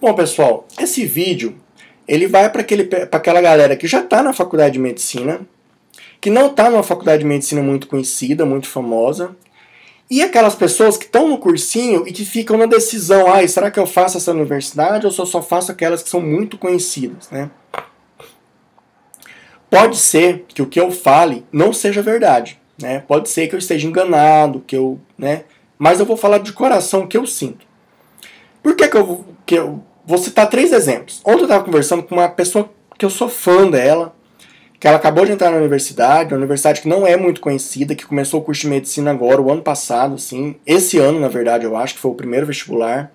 Bom, pessoal, esse vídeo ele vai para aquela galera que já está na faculdade de medicina, que não está numa faculdade de medicina muito conhecida, muito famosa, e aquelas pessoas que estão no cursinho e que ficam na decisão, ah, será que eu faço essa universidade ou só faço aquelas que são muito conhecidas, né? Pode ser que o que eu fale não seja verdade, né? Pode ser que eu esteja enganado, que eu, né? Mas eu vou falar de coração o que eu sinto. Por que, que eu, que eu vou citar três exemplos. Ontem eu estava conversando com uma pessoa que eu sou fã dela, que ela acabou de entrar na universidade, uma universidade que não é muito conhecida, que começou o curso de medicina agora, o ano passado, assim, esse ano, na verdade, eu acho que foi o primeiro vestibular.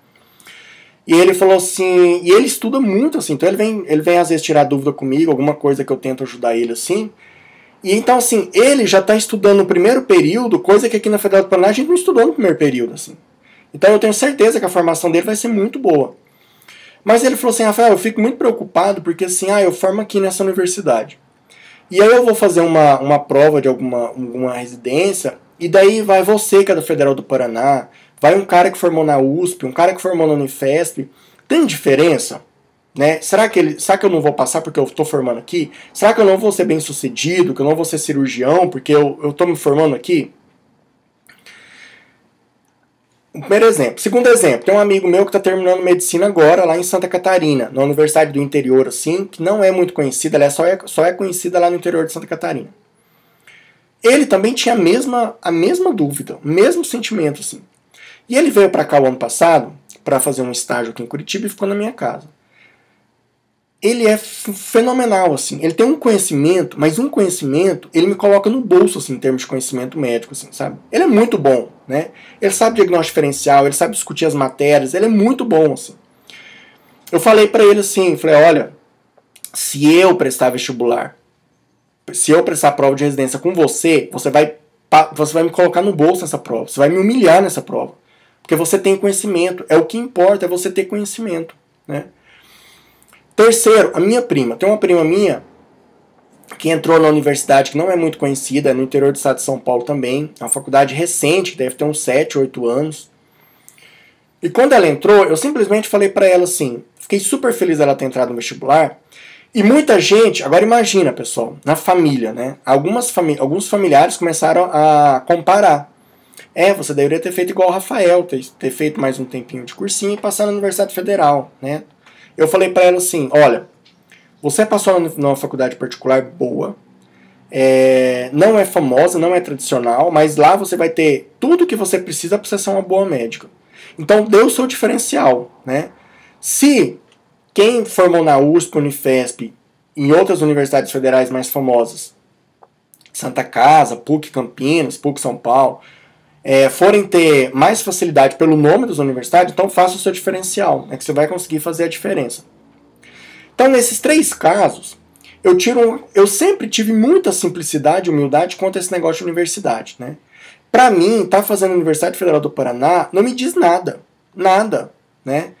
E ele falou assim, e ele estuda muito, assim, então ele vem, ele vem às vezes tirar dúvida comigo, alguma coisa que eu tento ajudar ele, assim. E então, assim, ele já está estudando no primeiro período, coisa que aqui na Federal do Paraná a gente não estudou no primeiro período, assim. Então eu tenho certeza que a formação dele vai ser muito boa. Mas ele falou assim, Rafael, eu fico muito preocupado porque assim, ah, eu formo aqui nessa universidade. E aí eu vou fazer uma, uma prova de alguma, alguma residência, e daí vai você que é da Federal do Paraná, vai um cara que formou na USP, um cara que formou na Unifesp. Tem diferença? Né? Será, que ele, será que eu não vou passar porque eu estou formando aqui? Será que eu não vou ser bem sucedido, que eu não vou ser cirurgião porque eu estou me formando aqui? Primeiro exemplo. Segundo exemplo, tem um amigo meu que está terminando medicina agora lá em Santa Catarina, na universidade do interior, assim, que não é muito conhecida, ela é só, é, só é conhecida lá no interior de Santa Catarina. Ele também tinha a mesma, a mesma dúvida, o mesmo sentimento, assim. E ele veio para cá o ano passado para fazer um estágio aqui em Curitiba e ficou na minha casa ele é fenomenal, assim. Ele tem um conhecimento, mas um conhecimento, ele me coloca no bolso, assim, em termos de conhecimento médico, assim, sabe? Ele é muito bom, né? Ele sabe diagnóstico diferencial, ele sabe discutir as matérias, ele é muito bom, assim. Eu falei para ele assim, falei, olha, se eu prestar vestibular, se eu prestar prova de residência com você, você vai, você vai me colocar no bolso nessa prova, você vai me humilhar nessa prova. Porque você tem conhecimento, é o que importa, é você ter conhecimento, né? Terceiro, a minha prima. Tem uma prima minha que entrou na universidade que não é muito conhecida, é no interior do estado de São Paulo também. É uma faculdade recente, que deve ter uns 7, 8 anos. E quando ela entrou, eu simplesmente falei para ela assim: fiquei super feliz dela ter entrado no vestibular. E muita gente, agora imagina, pessoal, na família, né? Algumas fami alguns familiares começaram a comparar. É, você deveria ter feito igual o Rafael, ter, ter feito mais um tempinho de cursinho e passar na Universidade Federal, né? Eu falei para ela assim: olha, você passou numa faculdade particular boa, é, não é famosa, não é tradicional, mas lá você vai ter tudo que você precisa para ser uma boa médica. Então dê o seu diferencial, né? Se quem formou na USP, Unifesp e em outras universidades federais mais famosas, Santa Casa, PUC Campinas, PUC São Paulo, é, forem ter mais facilidade pelo nome das universidades, então faça o seu diferencial, né, que você vai conseguir fazer a diferença. Então, nesses três casos, eu tiro eu sempre tive muita simplicidade e humildade quanto a esse negócio de universidade. Né? Para mim, estar tá fazendo a Universidade Federal do Paraná não me diz nada. Nada. Né?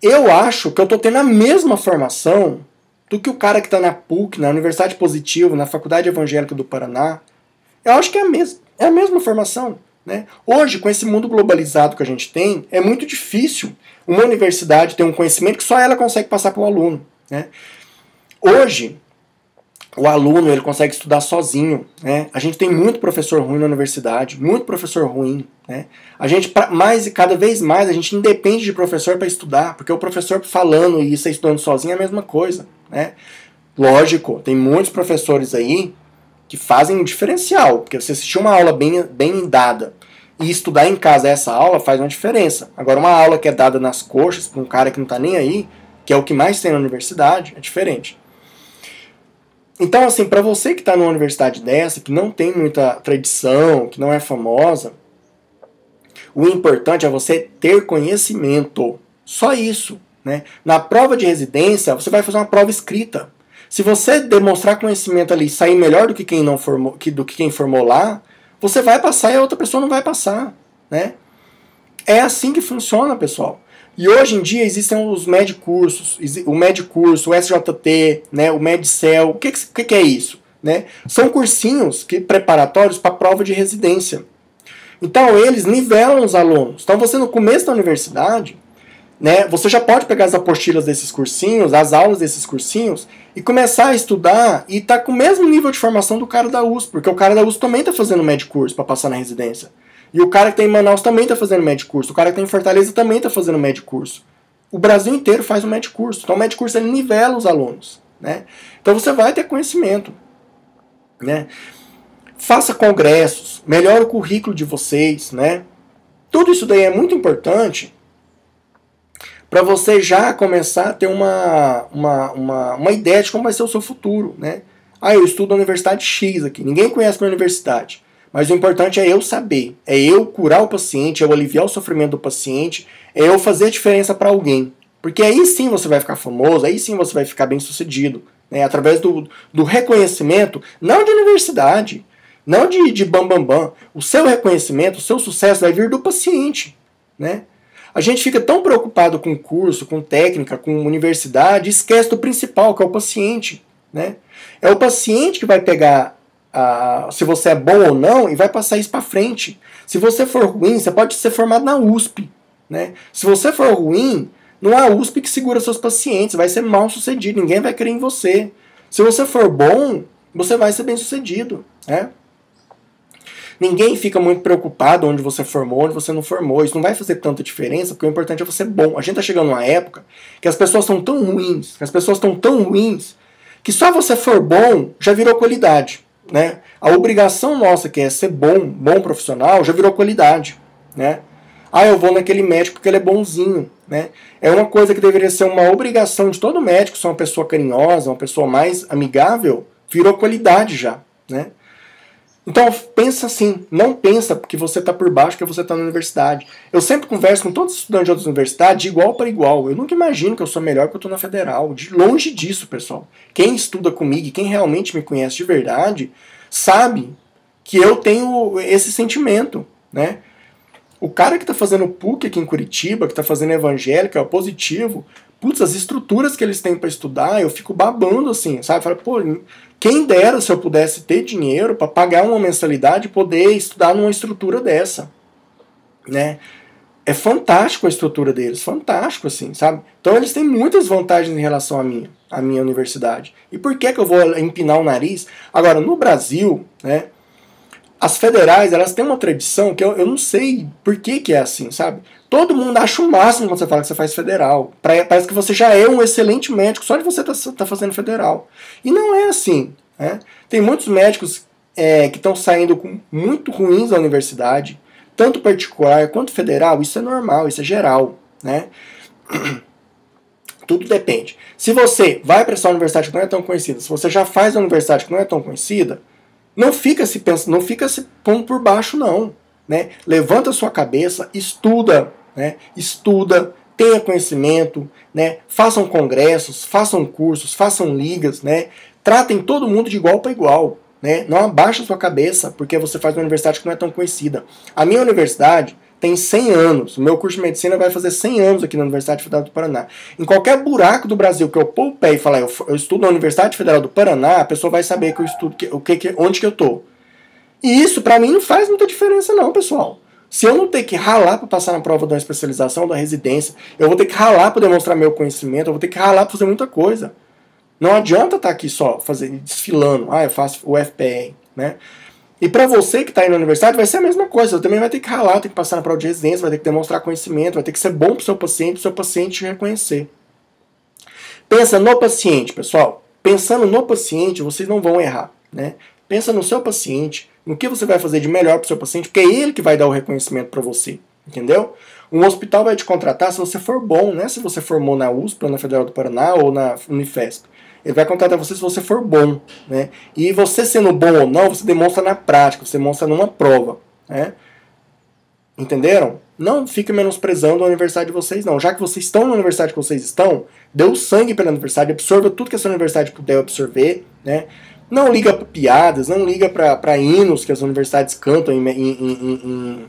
Eu acho que eu estou tendo a mesma formação do que o cara que está na PUC, na Universidade Positivo, na Faculdade Evangélica do Paraná. Eu acho que é a, mes é a mesma formação. Né? Hoje, com esse mundo globalizado que a gente tem, é muito difícil uma universidade ter um conhecimento que só ela consegue passar para o aluno. Né? Hoje, o aluno ele consegue estudar sozinho. Né? A gente tem muito professor ruim na universidade, muito professor ruim. Né? A gente, mais e cada vez mais, a gente independe de professor para estudar, porque o professor falando e você estudando sozinho é a mesma coisa. Né? Lógico, tem muitos professores aí que fazem um diferencial, porque você assistir uma aula bem, bem dada e estudar em casa essa aula faz uma diferença. Agora, uma aula que é dada nas coxas para um cara que não está nem aí, que é o que mais tem na universidade, é diferente. Então, assim, para você que está numa universidade dessa, que não tem muita tradição, que não é famosa, o importante é você ter conhecimento. Só isso. Né? Na prova de residência, você vai fazer uma prova escrita. Se você demonstrar conhecimento ali e sair melhor do que quem não formou, que, do que quem formou lá, você vai passar e a outra pessoa não vai passar, né? É assim que funciona, pessoal. E hoje em dia existem os med cursos, o med curso, o SJT, né, o medcel. O que, que, que é isso? Né? São cursinhos que preparatórios para prova de residência. Então eles nivelam os alunos. Então você no começo da universidade, né, você já pode pegar as apostilas desses cursinhos, as aulas desses cursinhos, e começar a estudar e tá com o mesmo nível de formação do cara da USP, porque o cara da USP também tá fazendo médio curso para passar na residência. E o cara que tem em Manaus também tá fazendo médio curso, o cara que tem em Fortaleza também tá fazendo médio curso. O Brasil inteiro faz o médio curso. Então o médio curso ele nivela os alunos, né? Então você vai ter conhecimento, né? Faça congressos, melhore o currículo de vocês, né? Tudo isso daí é muito importante para você já começar a ter uma, uma, uma, uma ideia de como vai ser o seu futuro, né? Ah, eu estudo na Universidade X aqui, ninguém conhece minha universidade. Mas o importante é eu saber, é eu curar o paciente, é eu aliviar o sofrimento do paciente, é eu fazer a diferença para alguém. Porque aí sim você vai ficar famoso, aí sim você vai ficar bem sucedido. Né? Através do, do reconhecimento, não de universidade, não de, de bam, bam, bam. O seu reconhecimento, o seu sucesso vai vir do paciente. Né? A gente fica tão preocupado com curso, com técnica, com universidade, esquece do principal, que é o paciente. Né? É o paciente que vai pegar se você é bom ou não e vai passar isso para frente. Se você for ruim, você pode ser formado na USP. Né? Se você for ruim, não é a USP que segura seus pacientes, vai ser mal sucedido, ninguém vai crer em você. Se você for bom, você vai ser bem sucedido. Né? Ninguém fica muito preocupado onde você formou, onde você não formou. Isso não vai fazer tanta diferença, porque o importante é você bom. A gente está chegando numa época que as pessoas estão tão ruins, que as pessoas estão tão ruins, que só você for bom já virou qualidade. Né? A obrigação nossa, que é ser bom, bom profissional, já virou qualidade. Né? Ah, eu vou naquele médico porque ele é bonzinho. Né? É uma coisa que deveria ser uma obrigação de todo médico, ser uma pessoa carinhosa, uma pessoa mais amigável, virou qualidade já. Né? Então pensa assim, não pensa que você está por baixo, que você está na universidade. Eu sempre converso com todos os estudantes de outras universidades de igual para igual. Eu nunca imagino que eu sou melhor que eu estou na federal. De longe disso, pessoal. Quem estuda comigo, quem realmente me conhece de verdade, sabe que eu tenho esse sentimento, né? O cara que está fazendo PUC aqui em Curitiba, que está fazendo evangélica, é positivo, putz, as estruturas que eles têm para estudar, eu fico babando assim, sabe? Fala, pô, quem dera se eu pudesse ter dinheiro para pagar uma mensalidade e poder estudar numa estrutura dessa, né? É fantástico a estrutura deles, fantástico assim, sabe? Então eles têm muitas vantagens em relação à minha, à minha universidade. E por que que eu vou empinar o nariz? Agora, no Brasil, né? As federais, elas têm uma tradição que eu, eu não sei por que que é assim, sabe? Todo mundo acha o máximo quando você fala que você faz federal. Parece que você já é um excelente médico só de você estar tá, tá fazendo federal. E não é assim. Né? Tem muitos médicos é, que estão saindo com muito ruins da universidade, tanto particular quanto federal. Isso é normal, isso é geral. Né? Tudo depende. Se você vai para essa universidade que não é tão conhecida, se você já faz a universidade que não é tão conhecida, não fica se pensando, não fica se pondo por baixo, não. Né? Levanta sua cabeça, estuda, né? estuda, tenha conhecimento, né? façam congressos, façam cursos, façam ligas, né? tratem todo mundo de igual para igual. Né? Não abaixa sua cabeça porque você faz uma universidade que não é tão conhecida. A minha universidade tem 100 anos. O meu curso de medicina vai fazer 100 anos aqui na Universidade Federal do Paraná. Em qualquer buraco do Brasil que eu pôr o pé e falar eu, eu estudo na Universidade Federal do Paraná, a pessoa vai saber que eu estudo, que, o que, onde que eu tô. E isso para mim não faz muita diferença não, pessoal. Se eu não ter que ralar para passar na prova da especialização, da residência, eu vou ter que ralar para demonstrar meu conhecimento, eu vou ter que ralar para fazer muita coisa. Não adianta estar tá aqui só fazendo, desfilando, ah, eu faço o FPR, né? E para você que está aí na universidade vai ser a mesma coisa, você também vai ter que ralar, tem que passar na prova de residência, vai ter que demonstrar conhecimento, vai ter que ser bom para o seu paciente, para o seu paciente te reconhecer. Pensa no paciente, pessoal. Pensando no paciente, vocês não vão errar, né? Pensa no seu paciente, no que você vai fazer de melhor para o seu paciente, porque é ele que vai dar o reconhecimento para você, entendeu? Um hospital vai te contratar se você for bom, né? Se você formou na USP, ou na Federal do Paraná ou na Unifesp. Ele vai contratar você se você for bom, né? E você sendo bom ou não, você demonstra na prática, você demonstra numa prova, né? Entenderam? Não fique menosprezando a universidade de vocês, não. Já que vocês estão na universidade que vocês estão, dê o sangue pela universidade, absorva tudo que essa universidade puder absorver, né? Não liga para piadas, não liga para hinos que as universidades cantam em, em, em, em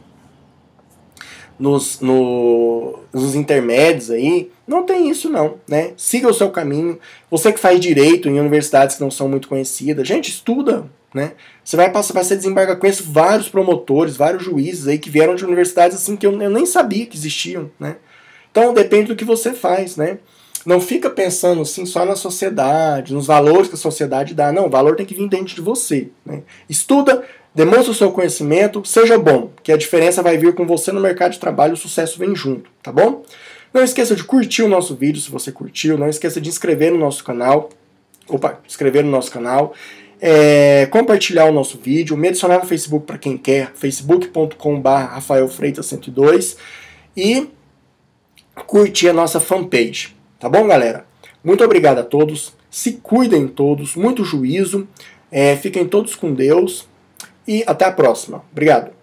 nos, no, nos intermédios aí. Não tem isso não, né? Siga o seu caminho. Você que faz direito em universidades que não são muito conhecidas, gente, estuda, né? Você vai passar, vai ser desembargar. Conheço vários promotores, vários juízes aí que vieram de universidades assim que eu, eu nem sabia que existiam, né? Então depende do que você faz, né? Não fica pensando assim só na sociedade, nos valores que a sociedade dá. Não, o valor tem que vir dentro de você. Né? Estuda, demonstra o seu conhecimento, seja bom, que a diferença vai vir com você no mercado de trabalho, o sucesso vem junto, tá bom? Não esqueça de curtir o nosso vídeo se você curtiu, não esqueça de inscrever no nosso canal, opa, inscrever no nosso canal, é, compartilhar o nosso vídeo, me adicionar no Facebook para quem quer, facebook.com.br rafaelfreitas102 e curtir a nossa fanpage. Tá bom, galera? Muito obrigado a todos. Se cuidem todos, muito juízo. É, fiquem todos com Deus. E até a próxima. Obrigado.